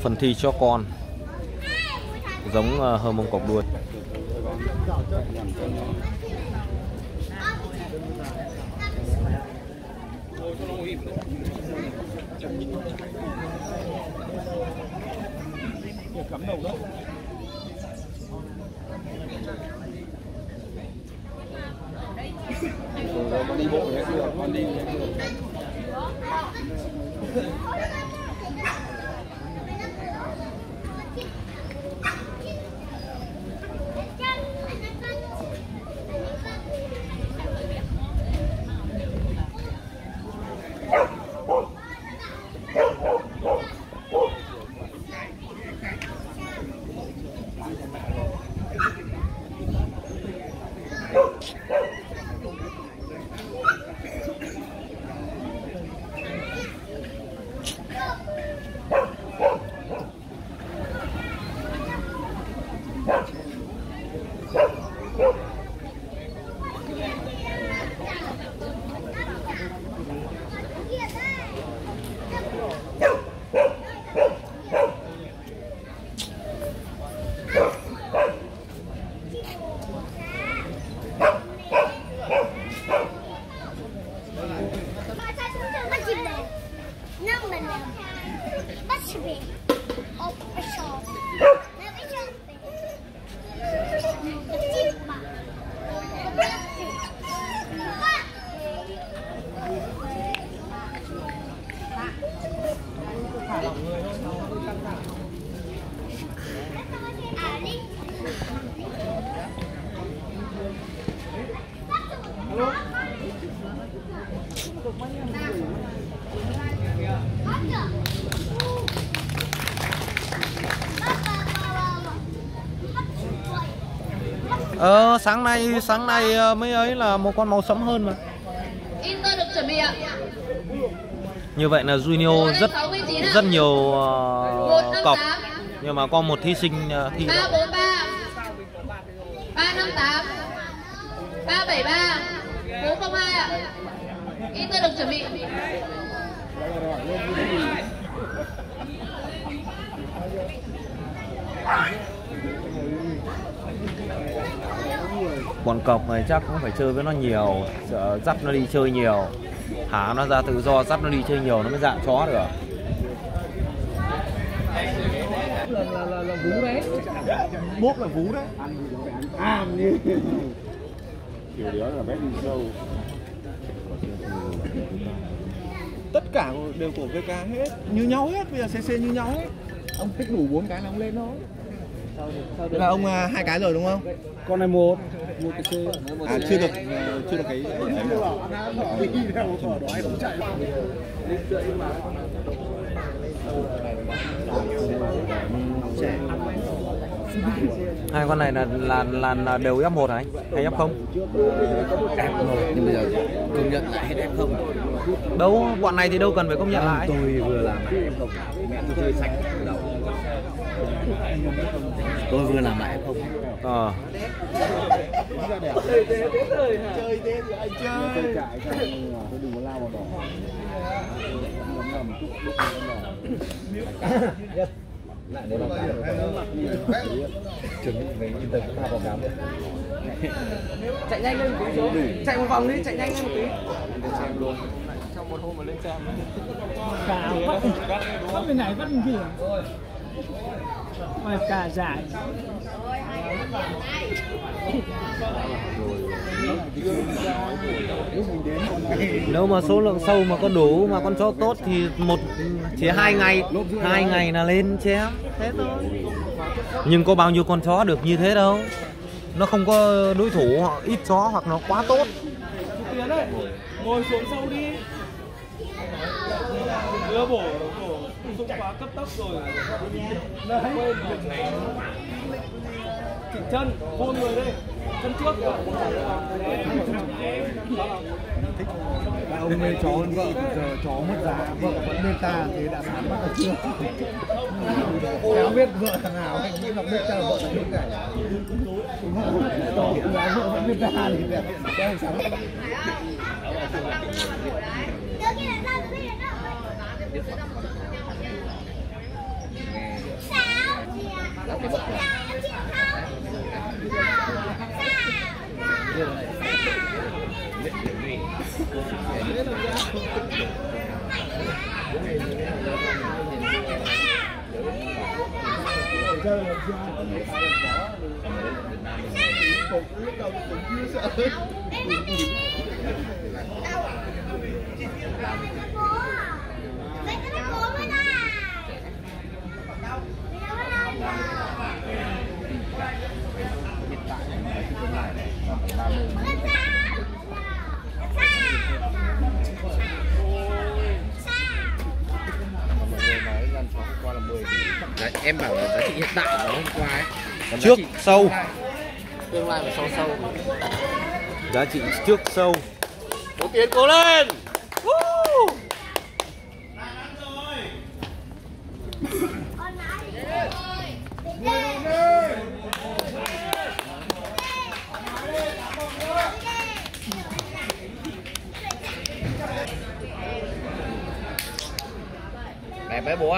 phần thi cho con. Giống ờ, hơ mông cọc đuôi. Con đi bộ hết được con đi. Bắt Ờ sáng nay sáng nay ờ, mấy ấy là một con màu sẫm hơn mà. Inter được chuẩn bị ạ. Như vậy là Junior rất rất nhiều ờ, cọc. nhưng mà có một thí sinh ờ, thi 343 358 373 402 ạ. Inter được chuẩn bị. Bọn cọc này chắc cũng phải chơi với nó nhiều. Dắt nó đi chơi nhiều. Thả nó ra tự do dắt nó đi chơi nhiều nó mới dạng chó được. Là là là, là vú đấy. Bốp là vú đấy ăn như kiểu đó là bé đi sâu. Tất cả đều của VK hết như nhau hết bây giờ CC như nhau hết. Ông thích đủ bốn cái là ông lên thôi Là ông à, hai cái rồi đúng không? Con này một một cái C à chưa được chưa được cái hai con này là là là, là đều F1 hả anh? Hay F0 nhưng bây giờ công nhận lại hết em không. Đâu bọn này thì đâu cần phải công nhận lại. tôi vừa làm lại em không. Mẹ tôi chơi đầu tôi vừa làm lại không? Ờ. Chơi thế thì anh chơi tôi đừng có lao vào đỏ chạy nhanh lên một tí. Xuống chạy một vòng đi chạy nhanh lên một tí cả bắt bắt bên này bắt bên kia mà cả giải. Nếu mà số lượng sâu mà có đủ mà con chó tốt thì một chỉ hai ngày hai ngày là lên chém thế thôi. Nhưng có bao nhiêu con chó được như thế đâu. Nó không có đối thủ hoặc ít chó hoặc nó quá tốt. Ngồi xuống sâu đi. Đưa bổ quá cấp tốc rồi. Này. Chỉnh chân buông người đây. Chân trước ông mê chó hơn vợ giờ chó mất giá vợ vẫn bên ta thế đã sán bắt được chưa? Khéo biết vợ thằng nào anh biết là biết ta vợ thằng biết này. Hiện giá vợ vẫn biết ta thì đẹp. Anh sáng Được được ra chơi làm sao phục lúc đầu cũng chưa sợ đâu với cái bố mới đâu Đấy, em bảo là giá trị hiện tại của nó hôm qua ấy. Còn trước trị sau tương lai và sau sau giá trị trước sau Cố tiến cố lên! Đẹp đấy bố ạ Các em có ấy, ông đánh nhau vậy à. Bác chị, Biểu, em muốn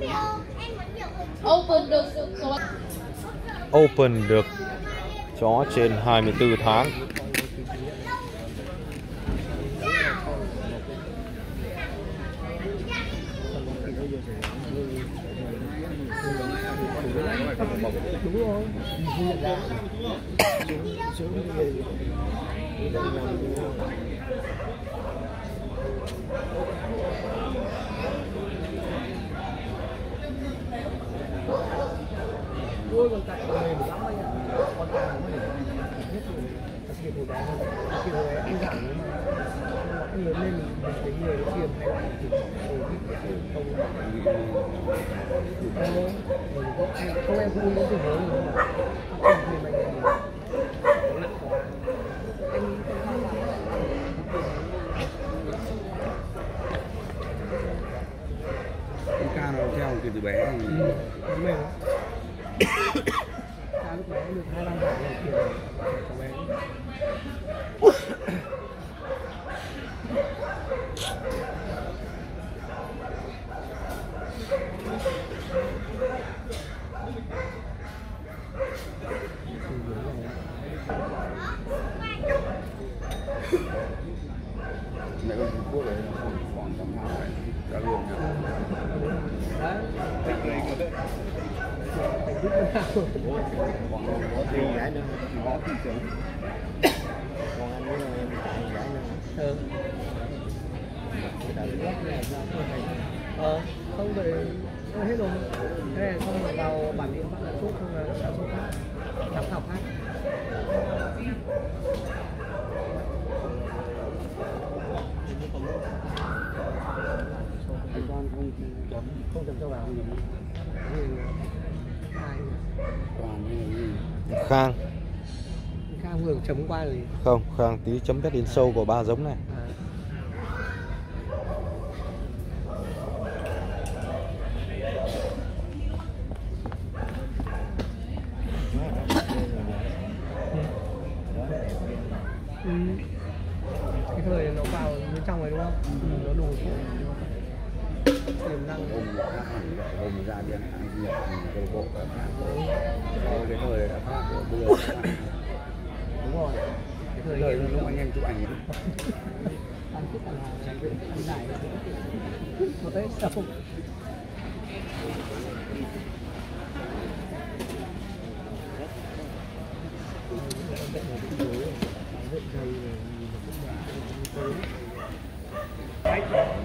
biểu một Open được số open được chó trên 24 tháng đuôi con cạnh mềm lắm anh ạ. Con cạnh nó để hết rồi đặc biệt hồi cái hơn khi anh nhiều anh lớn lên mình thấy người nó hay là chỉ ồ cái cái không không em không có tình huống gì mà không thì mày nặng quá anh Con ca nó theo từ từ bé thì ừ, mềm lắm Cha lúc bé được hai năm tuổi rồi kiểu cháu bé mẹ con Trung Quốc đấy nó khoảng khoảng tầm hai bảy ra luôn nhá đấy Thích đấy thành tích nó nào thì giải nữa thì thị trường còn anh với em tại giải nữa ừ. ờ không vậy ờ, hết rồi thế là xong rồi vào bản địa bạn là thuốc không là sản xuất khác giám khảo khác con không chấm không chấm cho vào Thì, khang. Khang vừa chấm qua rồi không khang tí chấm đất in sâu của ba giống này à. Ừ. cái thời nó vào bên trong này đúng không ừ. nó đủ tiềm năng hôm khác hẳn vậy hôm ra điện anh nhập câu bộ các bạn sau cái thời đã khác của bây giờ đúng rồi cái thời lời hiện lúc anh em chụp ảnh ấy. ăn thích ăn hàng ăn giải một tết xong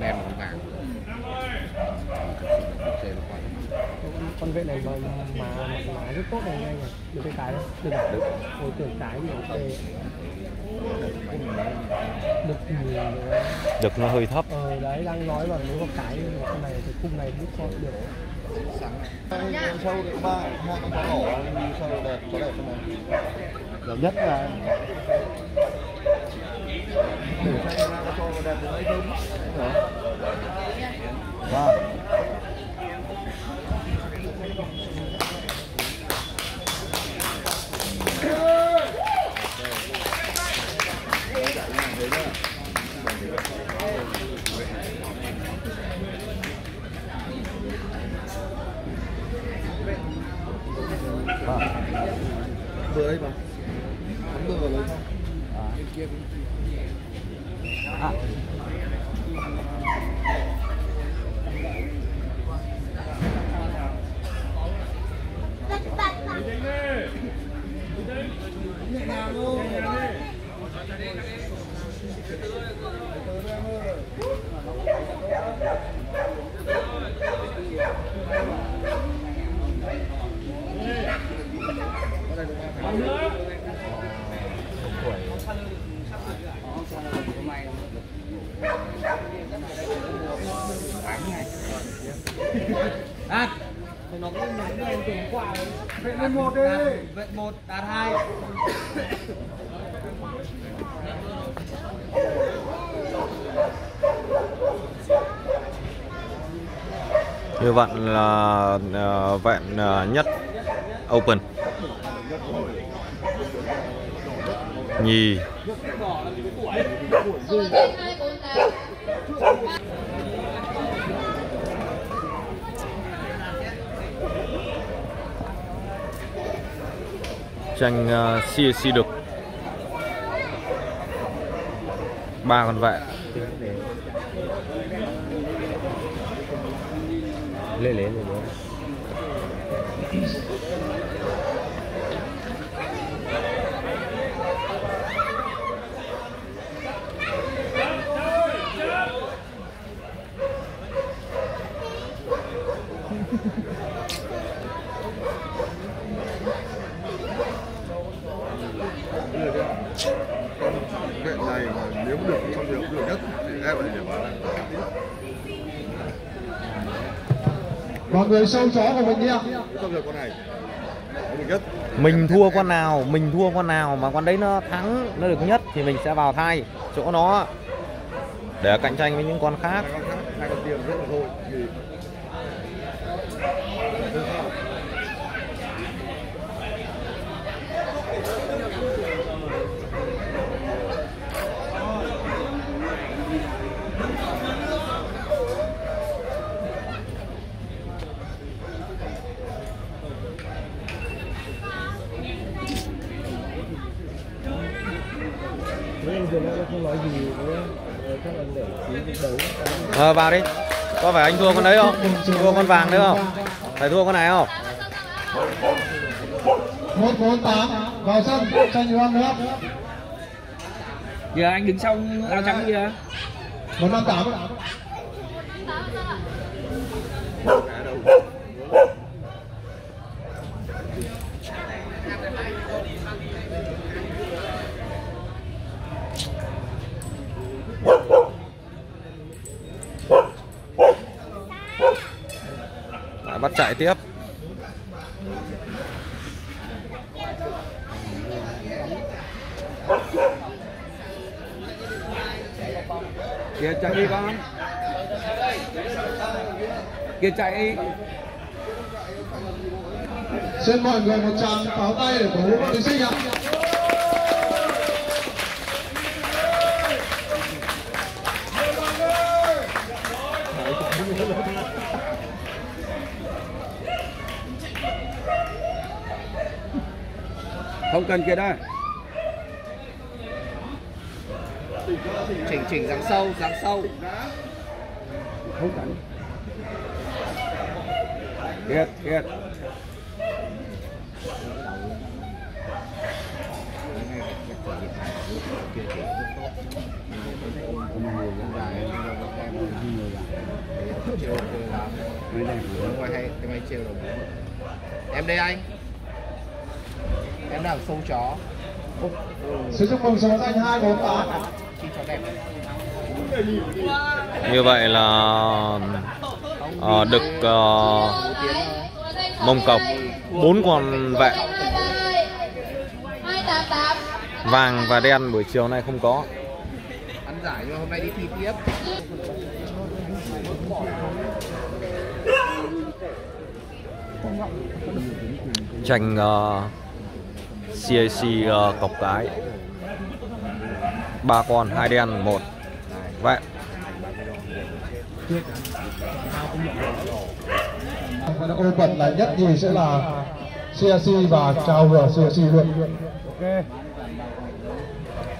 đèn màu vàng Xe nó quay. con vệ này mà mà mà rất tốt này anh ạ được cái cái đấy được à? Được. ôi tưởng cái thì ok được nhiều được nó hơi thấp ờ đấy đang nói là nếu có cái con này thì khung này biết con được sâu được ba hai con nổ đi sâu đẹp có đẹp không này đẹp nhất là để xem ra có cho đẹp được hay không bà đấy mà, hắn bừa vào lấy không à. bên kia bên kia à. Như vậy là uh, vẹn uh, nhất Open. Nhì. Tranh ờ, uh, CAC đực ba con vẹn. Lên lên rồi Vệ này mà nếu được trong điều được nhất thì em lại điểm bán mọi người sâu chó của mình đi ạ. Con này nhất mình thua con nào mình thua con nào mà con đấy nó thắng nó được nhất thì mình sẽ vào thay chỗ nó để cạnh tranh với những con khác. Hai con khác, hai con tiền rất là thôi Ờ vào đi Có phải anh thua con đấy không? Thua con vàng đấy không? Phải thua con này không? 148 vào sân tranh Hoàng nữa Giờ anh đứng sau áo trắng kia 158 chạy tiếp. Kia chạy đi con. Kia chạy xin mọi người một tràng pháo tay để cổ vũ các thí sinh ạ. Không cần kìa đây. Chỉnh chỉnh dáng sâu, dáng sâu. Không cần. Kiệt, kiệt Em đây anh Em đang sâu chó. Xin chúc mừng số danh hai bốn tám. Chi chó đẹp như vậy là ờ, đực ờ, mông cọc bốn con tám vàng và đen buổi chiều nay không có. Ăn giải nhưng hôm nay đi thi tiếp. Tranh ờ, CAC ờ, cọc cái. Ba con hai đen một. Và ô bật là nhất nhì sẽ là CRC và chào hưởng CRC luôn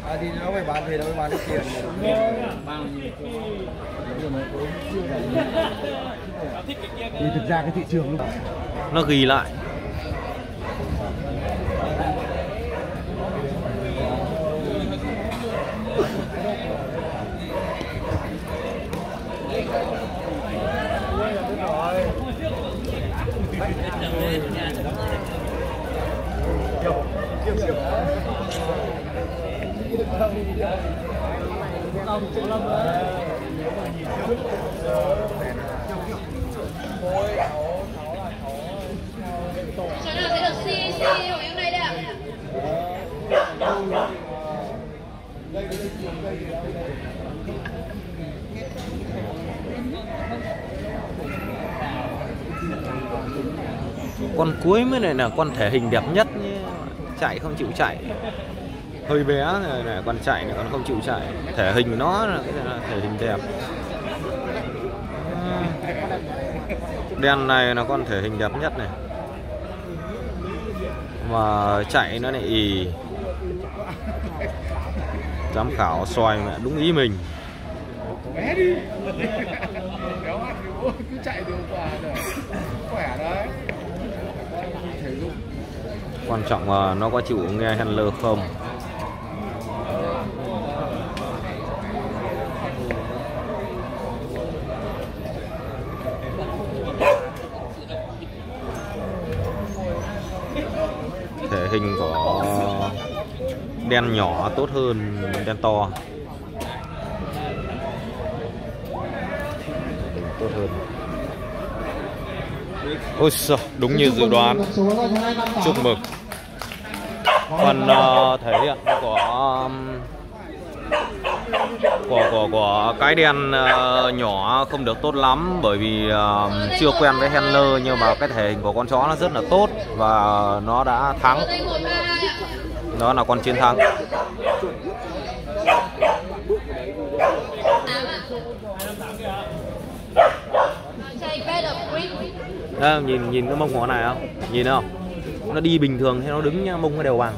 à, thì nó phải bán thì nó phải bán được tiền. Thì thực ra cái thị trường nó ghi lại Cháu nào thấy được CAC của em đây đây ạ? con cuối mới này là con thể hình đẹp nhất chạy không chịu chạy hơi bé này, này con chạy này con không chịu chạy. Thể hình nó là, thể hình đẹp. Đen này là con thể hình đẹp nhất này. Mà chạy nó lại ì. Giám khảo xoay mẹ đúng ý mình. Bé đi. Kéo ăn thì bố cứ chạy điều quả để khỏe đấy. Thể dục. Quan trọng là nó có chịu nghe handler không thể hình của đen nhỏ tốt hơn đen to. Tốt hơn. Ôi sợ đúng như dự đoán. Chúc mừng. Phần uh, thể hiện của um, của của của cái đen uh, ờ, nhỏ không được tốt lắm bởi vì uh, chưa quen với handler nhưng mà cái thể hình của con chó nó rất là tốt và nó đã thắng. Nó là con chiến thắng. Tám Đó, nhìn nhìn cái mông của nó này không? Nhìn không? Nó đi bình thường hay nó đứng nhá, mông nó đều bằng?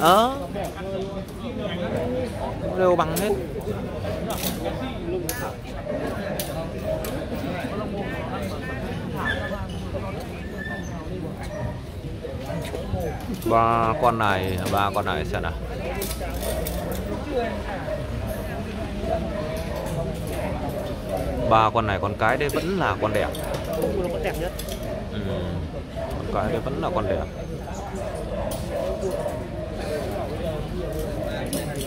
Ờ. Đều bằng hết. Ba con này ba con này xem nào. Ba con này con cái đấy vẫn là con đẹp con đẹp nhất. Ừ. con cái đấy vẫn là con đẹp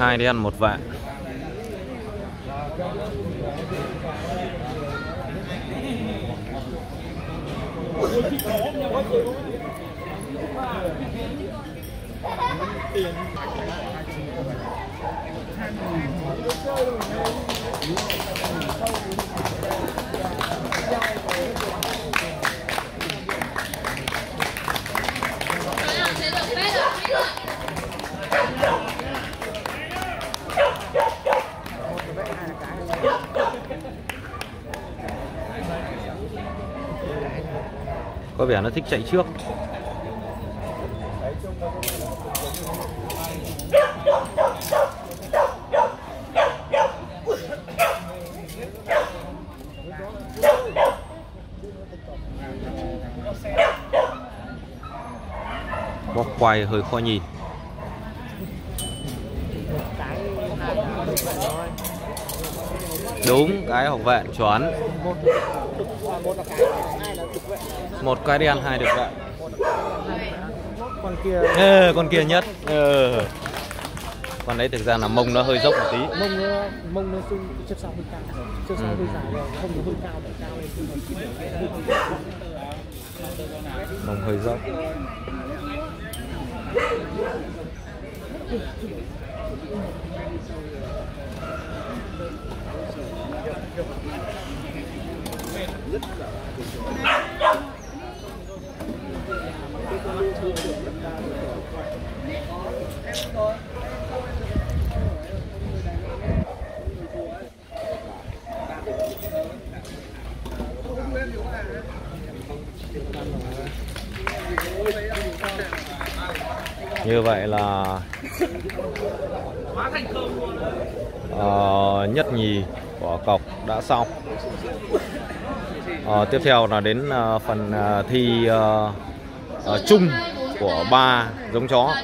hai đen một vạn vẻ nó thích chạy trước. Bóc quay hơi khó nhìn. Đúng, cái học vẹn, chuẩn một cái đen hai được vệ con kia. Ê, con kia nhất. Ờ. con đấy thực ra là mông nó hơi dốc một tí. Mông nó mông nó xung chất sau hơi cao. Chất sau Ừ. hơi dài rồi không có hơi cao để cao lên mà hơi Nồng hơi dốc như vậy là uh, nhất nhì của cọc đã xong. Uh, tiếp theo là đến uh, phần uh, thi uh, uh, chung của ba giống chó.